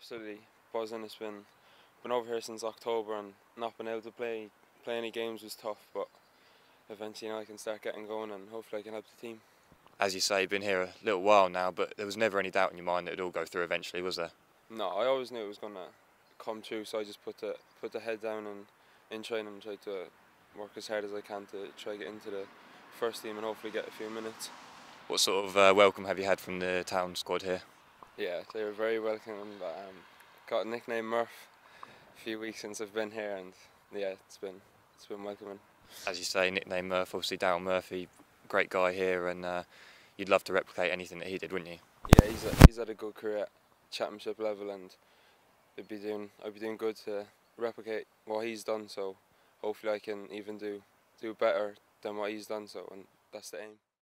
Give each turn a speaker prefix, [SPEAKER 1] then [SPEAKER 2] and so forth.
[SPEAKER 1] absolutely buzzing. It's been been over here since October and not been able to play play any games was tough, but eventually you know I can start getting going and hopefully I can help the team.
[SPEAKER 2] As you say, you've been here a little while now, but there was never any doubt in your mind that it'd all go through eventually, was there?
[SPEAKER 1] No, I always knew it was gonna come true, so I just put the put the head down and in training and tried to work as hard as I can to try to get into the first team and hopefully get a few minutes.
[SPEAKER 2] What sort of uh, welcome have you had from the town squad here?
[SPEAKER 1] Yeah, they were very welcoming. But, um, got a nickname Murph a few weeks since I've been here, and yeah, it's been it's been welcoming.
[SPEAKER 2] As you say, nickname Murph, obviously Daryl Murphy, great guy here, and uh, you'd love to replicate anything that he did, wouldn't you?
[SPEAKER 1] Yeah, he's a, he's had a good career at championship level, and I'd be doing I'd be doing good to replicate what he's done. So hopefully I can even do do better than what he's done. So and that's the aim.